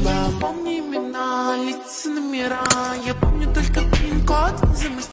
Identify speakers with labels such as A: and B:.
A: Я помню имена, лица номера. Я помню